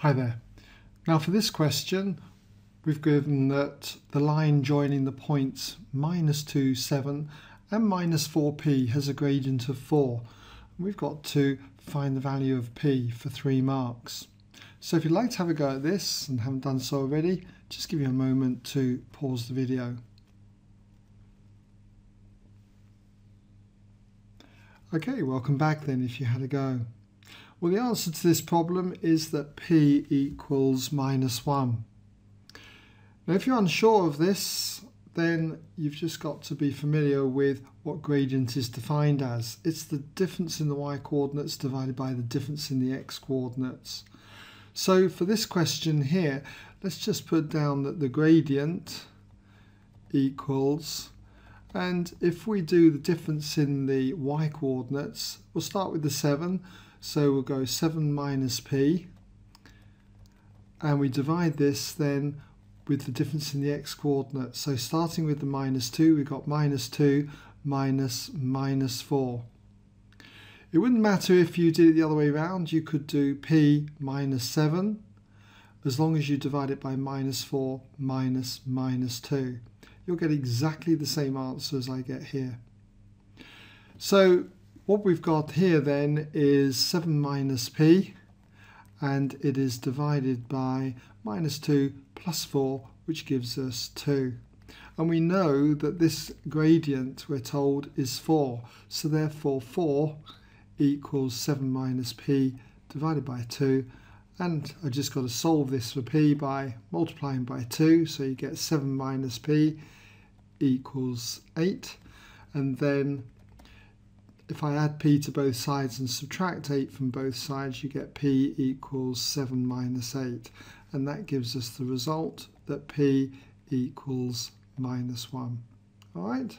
Hi there. Now for this question, we've given that the line joining the points minus 2, 7 and minus 4p has a gradient of 4. We've got to find the value of p for 3 marks. So if you'd like to have a go at this and haven't done so already, just give you a moment to pause the video. Okay, welcome back then if you had a go. Well, the answer to this problem is that p equals minus 1. Now, if you're unsure of this, then you've just got to be familiar with what gradient is defined as. It's the difference in the y-coordinates divided by the difference in the x-coordinates. So for this question here, let's just put down that the gradient equals and if we do the difference in the y-coordinates, we'll start with the 7. So we'll go 7 minus p, and we divide this then with the difference in the x coordinates. So starting with the minus 2, we've got minus 2 minus minus 4. It wouldn't matter if you did it the other way around. You could do p minus 7 as long as you divide it by minus 4 minus minus 2. You'll get exactly the same answer as I get here. So what we've got here then is 7 minus p and it is divided by minus 2 plus 4 which gives us 2. And we know that this gradient we're told is 4 so therefore 4 equals 7 minus p divided by 2 and I've just got to solve this for p by multiplying by 2 so you get 7 minus p equals 8 and then if I add p to both sides and subtract 8 from both sides, you get p equals 7 minus 8. And that gives us the result that p equals minus 1. All right?